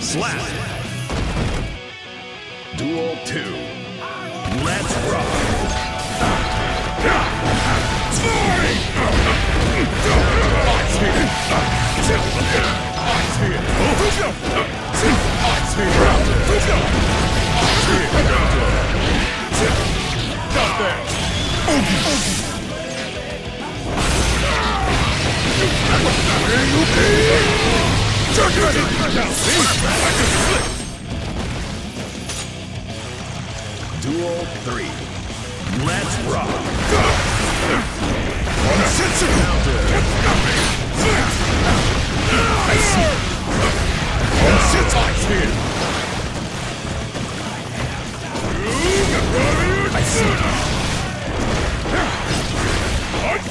Slap! Duel 2. Let's rock! Duel 3. Let's rock!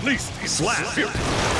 At least he's Slap. serious.